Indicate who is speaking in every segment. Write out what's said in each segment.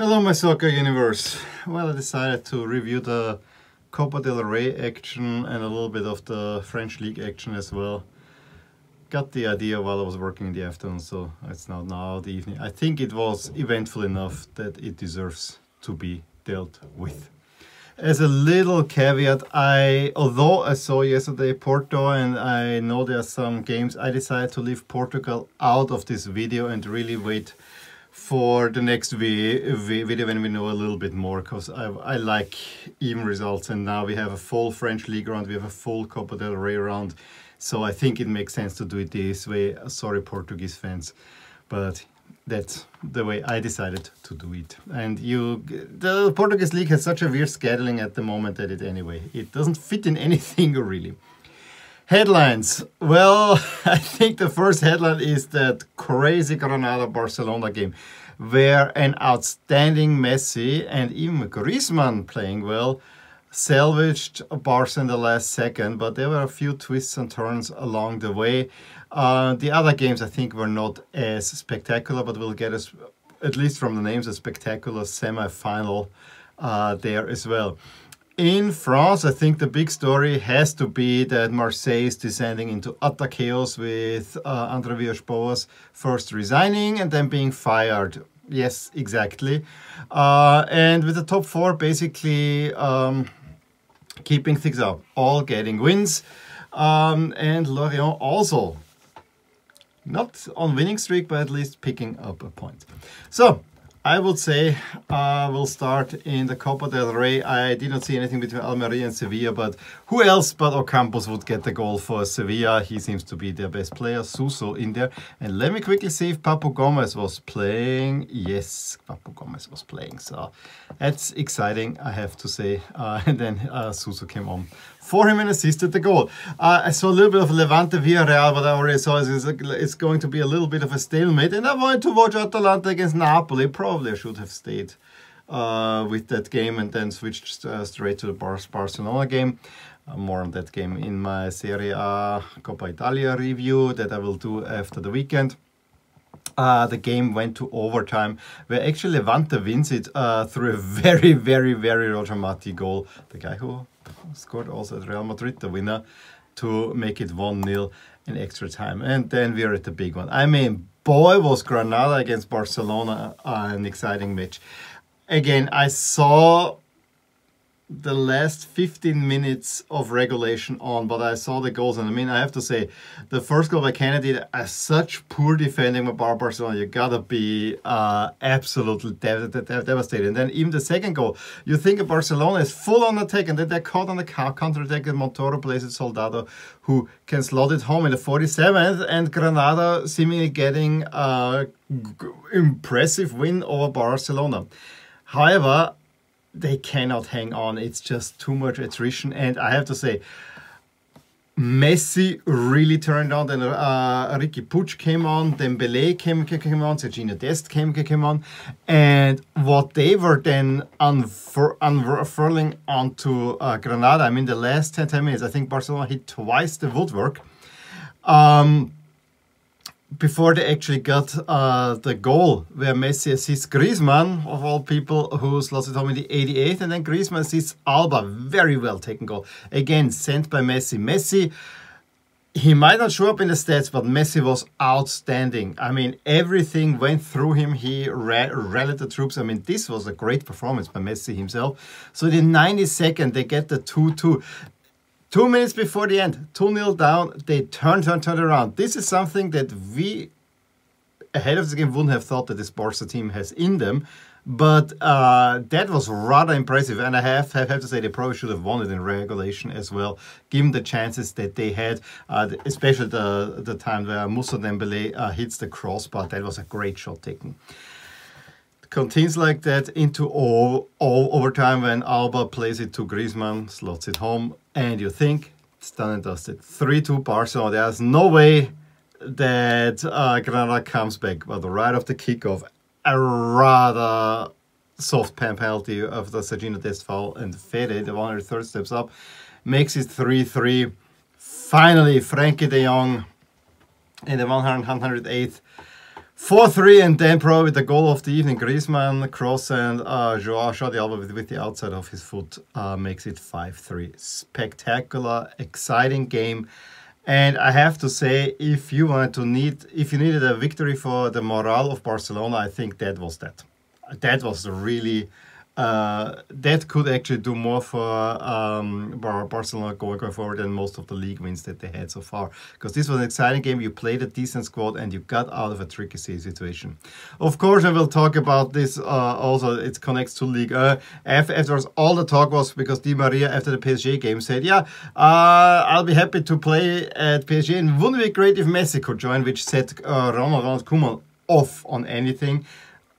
Speaker 1: Hello my soccer universe. Well I decided to review the Copa del Rey action and a little bit of the French league action as well. Got the idea while I was working in the afternoon so it's not now the evening. I think it was eventful enough that it deserves to be dealt with. As a little caveat, I although I saw yesterday Porto and I know there are some games, I decided to leave Portugal out of this video and really wait for the next video when we know a little bit more because I, I, like even results and now we have a full French league round, we have a full Copa del Rey round so I think it makes sense to do it this way. Sorry Portuguese fans, but that's the way I decided to do it. And you, the Portuguese league has such a weird scheduling at the moment that it anyway, it doesn't fit in anything really. Headlines. Well, I think the first headline is that crazy Granada-Barcelona game where an outstanding Messi and even Griezmann playing well salvaged Barca in the last second, but there were a few twists and turns along the way. Uh, the other games, I think, were not as spectacular, but we'll get us, at least from the names, a spectacular semi-final uh, there as well. In France, I think the big story has to be that Marseille is descending into utter chaos with uh, Andre Villas-Boas first resigning and then being fired. Yes, exactly. Uh, and with the top four basically um, keeping things up, all getting wins. Um, and Lorient also not on winning streak, but at least picking up a point. So I would say uh, we'll start in the Copa del Rey. I did not see anything between Almeria and Sevilla, but who else but Ocampos would get the goal for Sevilla? He seems to be their best player, Suso in there. And let me quickly see if Papu Gomez was playing. Yes, Papu Gomez was playing. So that's exciting, I have to say. Uh, and then uh, Suso came on for him and assisted the goal. Uh, I saw a little bit of Levante Villarreal, but I already saw is it's going to be a little bit of a stalemate. And I wanted to watch Atalanta against Napoli. Probably I should have stayed uh, with that game and then switched uh, straight to the Barcelona game. Uh, more on that game in my Serie A Coppa Italia review that I will do after the weekend. Uh, the game went to overtime, where actually Levante wins it uh, through a very, very, very Roger Martí goal. The guy who scored also at Real Madrid, the winner, to make it 1-0 in extra time. And then we're at the big one. I mean, boy, was Granada against Barcelona uh, an exciting match. Again, I saw the last 15 minutes of regulation on, but I saw the goals. And I mean, I have to say, the first goal by Kenedy, as such poor defending by Barcelona, you gotta be uh, absolutely dev dev devastated. And then even the second goal, you think Barcelona is full on attack, and then they're caught on the counter attack, and Montoro plays it Soldado, who can slot it home in the 47th, and Granada seemingly getting a impressive win over Barcelona. However, they cannot hang on. It's just too much attrition. And I have to say, Messi really turned on. Then uh, Riqui Puig came on. Dembele came, came on. Sergiño Dest came, came on. And what they were then unfur unfurling onto uh, Granada, I mean, the last 10, 10 minutes, I think Barcelona hit twice the woodwork. Um, before they actually got uh, the goal where Messi assists Griezmann, of all people, who slots it home in the 88th, and then Griezmann assists Alba, very well taken goal. Again, sent by Messi. Messi, he might not show up in the stats, but Messi was outstanding. I mean, everything went through him. He rallied the troops. I mean, this was a great performance by Messi himself. So the 92nd, they get the 2-2. Two minutes before the end, 2 0 down, they turn, turn, turn around. This is something that we, ahead of the game, wouldn't have thought that this Barca team has in them. But uh, that was rather impressive, and I have, have, have to say they probably should have won it in regulation as well, given the chances that they had, uh, especially the the time where Moussa Dembele uh, hits the crossbar. That was a great shot taken continues like that into all, all overtime when Alba plays it to Griezmann, slots it home, and you think it's done and dusted. 3-2 Barcelona. There's no way that uh, Granada comes back. But the right off the kickoff, a rather soft pen penalty of the Sergiño Dest foul and Fede, the 103rd steps up, makes it 3-3. Finally, Frenkie de Jong in the 108th 4-3 and then probably the goal of the evening, Griezmann cross and uh, Joao shot the elbow with, with the outside of his foot uh, makes it 5-3. Spectacular, exciting game. And I have to say, if you wanted to need, if you needed a victory for the morale of Barcelona, I think that was that. That was really uh, that could actually do more for um, Barcelona going, going forward than most of the league wins that they had so far. Because this was an exciting game. You played a decent squad and you got out of a tricky situation. Of course, I will talk about this uh, also. It connects to league. Uh, afterwards, all the talk was because Di Maria after the PSG game said, "Yeah, uh, I'll be happy to play at PSG, and wouldn't it be great if Messi could join?" Which set uh, Ronald Koeman off on anything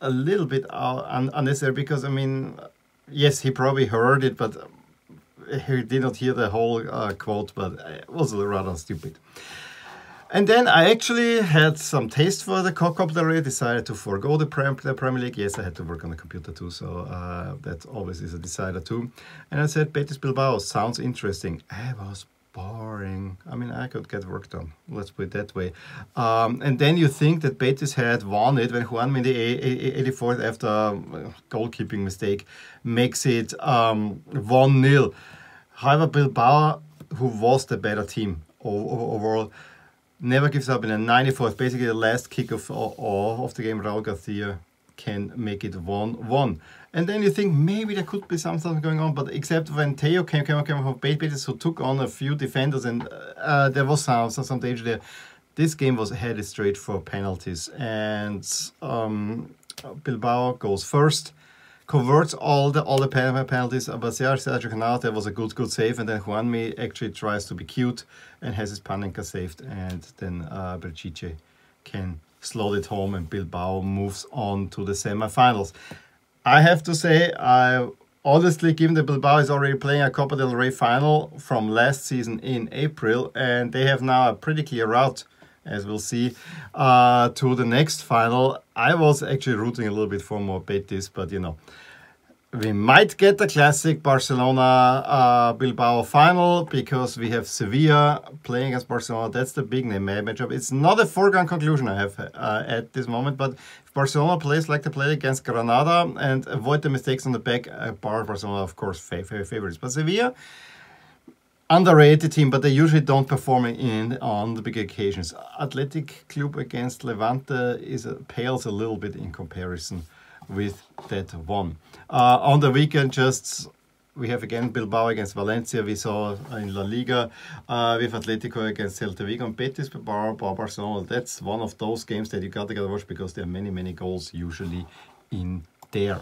Speaker 1: a little bit un unnecessary because I mean, yes, he probably heard it, but he did not hear the whole uh, quote, but it was rather stupid. And then I actually had some taste for the Rey, decided to forego the, the Premier League. Yes, I had to work on the computer too, so uh, that always is a decider too. And I said, Betis Bilbao sounds interesting. I was boring. I mean, I could get work done. Let's put it that way. Um, and then you think that Betis had won it when Juan in the 84th after a goalkeeping mistake makes it um, 1 0. However, Bilbao, who was the better team overall, never gives up in the 94th. Basically, the last kick of, of the game, Raul Garcia can make it 1 1. And then you think maybe there could be something going on, but except when Teo came, came, came from Betis, who took on a few defenders, and uh, there was some, some danger there. This game was headed straight for penalties, and um, Bilbao goes first, converts all the all the penalties. But Sergio Canal, there was a good good save, and then Juanmi actually tries to be cute and has his Panenka saved, and then uh, Berchiche can slot it home, and Bilbao moves on to the semi-finals. I have to say, I honestly, given that Bilbao is already playing a Copa del Rey final from last season in April, and they have now a pretty clear route, as we'll see, uh, to the next final. I was actually rooting a little bit for more Betis, but you know, we might get the classic Barcelona uh, Bilbao final because we have Sevilla playing against Barcelona. That's the big name matchup. It's not a foregone conclusion I have uh, at this moment, but if Barcelona plays like they played against Granada and avoid the mistakes on the back, uh, Barcelona, of course, favorites. But Sevilla, underrated team, but they usually don't perform in on the big occasions. Athletic Club against Levante is pales a little bit in comparison with that one. Uh, on the weekend, just we have again Bilbao against Valencia. We saw in La Liga uh, with Atletico against Celta Vigo and Betis Bilbao, Barcelona. That's one of those games that you gotta gotta watch because there are many many goals usually in there.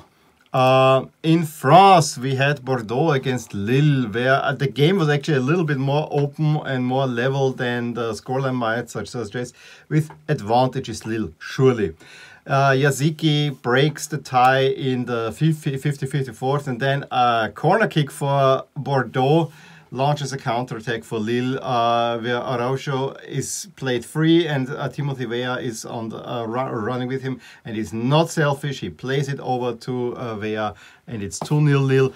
Speaker 1: Uh, in France, we had Bordeaux against Lille, where uh, the game was actually a little bit more open and more level than the scoreline might suggest, with advantages Lille, surely. Uh, Yazici breaks the tie in the 50-54th and then a corner kick for Bordeaux launches a counter-attack for Lille uh, where Araujo is played free and uh, Timothy Weah is on the, uh, running with him and he's not selfish. He plays it over to uh, Weah and it's 2-0 Lille.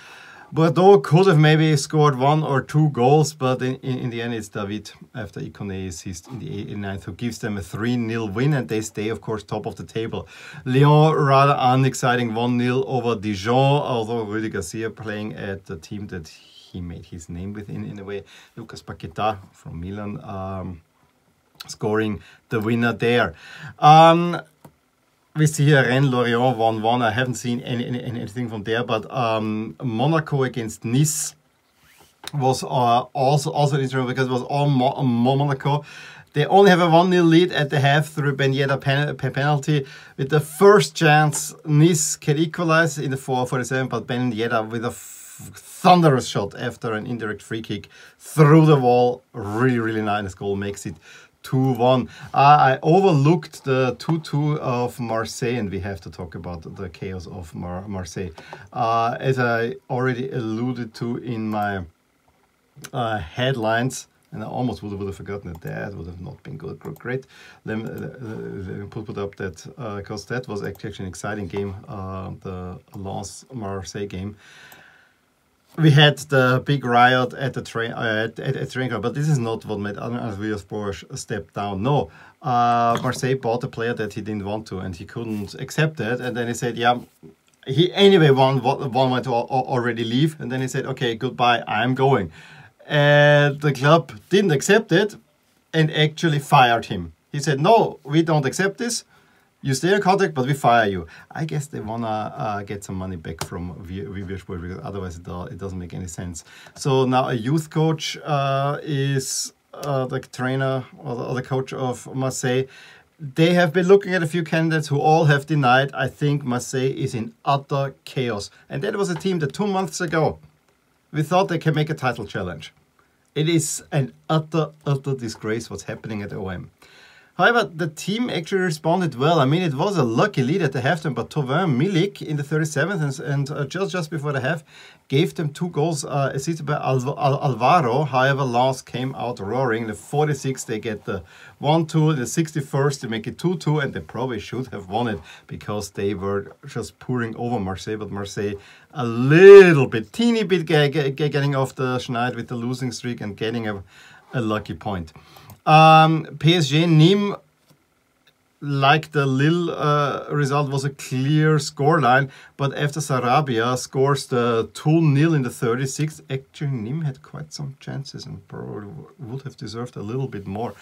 Speaker 1: Bordeaux could have maybe scored one or two goals, but in, in, in the end it's David after Ikoné assist in the 89th who gives them a 3-0 win and they stay of course top of the table. Lyon rather unexciting 1-0 over Dijon, although Rudy Garcia playing at the team that he made his name with in, in a way. Lucas Paqueta from Milan um, scoring the winner there. Um, we see here Rennes Lorient 1 1. I haven't seen any, any, anything from there, but um, Monaco against Nice was uh, also also interesting because it was all Mo Monaco. They only have a 1 0 lead at the half through Ben Yedder pen penalty. With the first chance, Nice can equalize in the 4 47, but Ben Yedder with a thunderous shot after an indirect free kick through the wall. Really, really nice goal makes it 2-1. Uh, I overlooked the 2-2 of Marseille, and we have to talk about the chaos of Mar Marseille. Uh, as I already alluded to in my uh, headlines, and I almost would have, would have forgotten that that would have not been good, great. Let me, uh, put, put up that, because uh, that was actually an exciting game, uh, the Lens Marseille game. We had the big riot at the train uh, at, at, at train car, but this is not what made Andre Villas-Boas step down. No, uh, Marseille bought a player that he didn't want to, and he couldn't accept it. And then he said, "Yeah, he anyway one one wanted to already leave." And then he said, "Okay, goodbye, I'm going." And the club didn't accept it, and actually fired him. He said, "No, we don't accept this." You stay in contact, but we fire you. I guess they wanna uh, get some money back from Viviersport because otherwise it, uh, it, doesn't make any sense. So now a youth coach uh, is uh, the trainer or the, or the, coach of Marseille. They have been looking at a few candidates who all have denied. I think Marseille is in utter chaos. And that was a team that two months ago we thought they can make a title challenge. It is an utter, utter disgrace what's happening at OM. However, the team actually responded well. I mean, it was a lucky lead at the halftime, but Thauvin Milik in the 37th and, and uh, just just before the half gave them two goals uh, assisted by Al Al Alvaro. However, Lens came out roaring. In the 46th, they get the 1-2. The 61st, they make it 2-2, and they probably should have won it because they were just pouring over Marseille. But Marseille a little bit, teeny bit getting off the schneid with the losing streak and getting a, a lucky point. Um, PSG Nîmes, like the Lille uh, result, was a clear scoreline, but after Sarabia scores the 2 0 in the 36th, actually Nîmes had quite some chances and probably would have deserved a little bit more.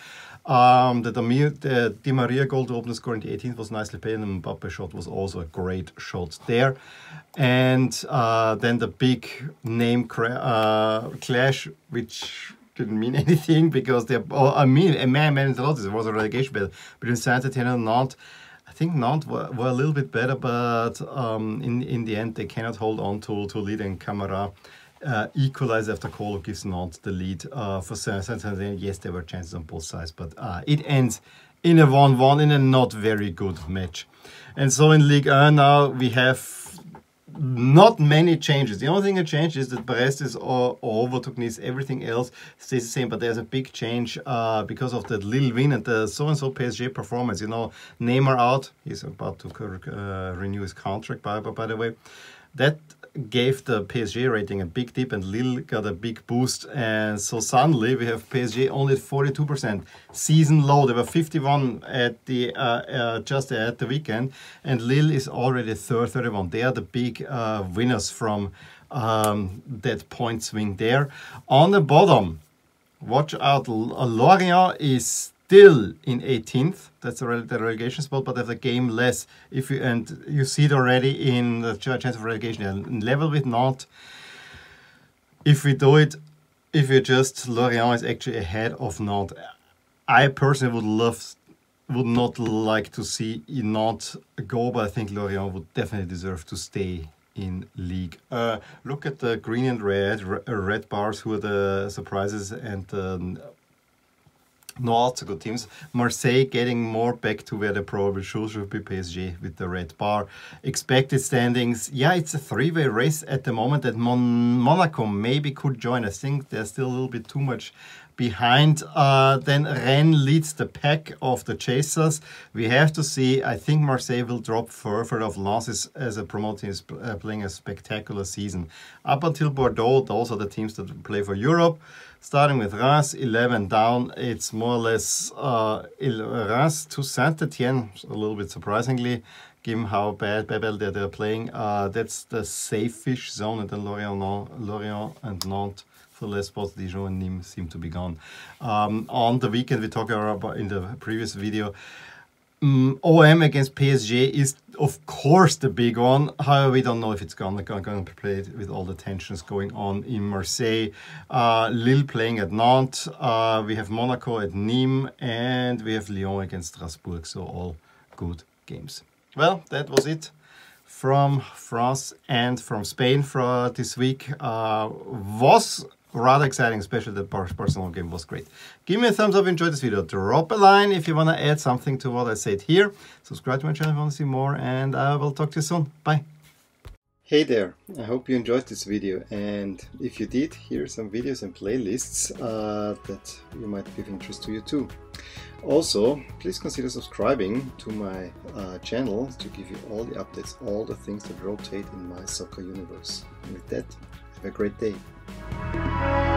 Speaker 1: Um, the, the Di Maria goal to open the score in the 18th was nicely played, and the Mbappe shot was also a great shot there. And uh, then the big name uh, clash, which didn't mean anything because they. Oh, I mean, a man meant a lot. It was a relegation battle between Saint-Etienne and Nantes. I think Nantes were, were a little bit better, but um, in in the end they cannot hold on to to lead and Camara. Uh, equalize after Kolo gives Nantes the lead uh, for Saint-Etienne. Yes, there were chances on both sides, but uh, it ends in a 1-1 in a not very good match. And so in Ligue 1 now we have not many changes. The only thing that changed is that Brest is all, overtook Nice. Everything else stays the same, but there's a big change uh, because of that little win and the so-and-so PSG performance. You know, Neymar out. He's about to uh, renew his contract, by, by the way. That gave the PSG rating a big dip and Lille got a big boost. And so suddenly we have PSG only at 42%. Season low, they were 51 at the uh, uh, just at the weekend. And Lille is already third, 31. They are the big uh, winners from um, that point swing there. On the bottom, watch out, Lorient is still in 18th. That's the relegation spot, but there's a game less. If you and you see it already in the chance of relegation level with Nantes. If we do it, if we just Lorient is actually ahead of Nantes. I personally would love, would not like to see Nantes go, but I think Lorient would definitely deserve to stay in league. Uh, look at the green and red, red bars who are the surprises and the no also good teams. Marseille getting more back to where they probably should, should be PSG with the red bar. Expected standings, yeah, it's a three-way race at the moment that Mon Monaco maybe could join. I think there's still a little bit too much behind. Uh, then Rennes leads the pack of the chasers. We have to see. I think Marseille will drop further of losses as a promoting is uh, playing a spectacular season. Up until Bordeaux, those are the teams that play for Europe. Starting with Reims, 11 down. It's more or less uh, Reims to Saint-Etienne, a little bit surprisingly, given how bad, bad they're, they're playing. Uh, that's the safe-ish zone, and then Lorient, Lorient and Nantes Les Sports, Dijon and Nîmes seem to be gone. Um, on the weekend, we talked about in the previous video, um, OM against PSG is of course the big one. However, we don't know if it's gonna, gonna be played with all the tensions going on in Marseille. Uh, Lille playing at Nantes. Uh, we have Monaco at Nîmes, and we have Lyon against Strasbourg. So all good games. Well, that was it from France and from Spain for this week. Uh, was rather exciting, especially the personal game was great. Give me a thumbs up, if you enjoyed this video. Drop a line if you want to add something to what I said here. Subscribe to my channel if you want to see more, and I will talk to you soon. Bye. Hey there, I hope you enjoyed this video and if you did, here are some videos and playlists uh, that you might be of interest to you too. Also, please consider subscribing to my uh, channel to give you all the updates, all the things that rotate in my soccer universe. And with that, Have a great day. Thank you.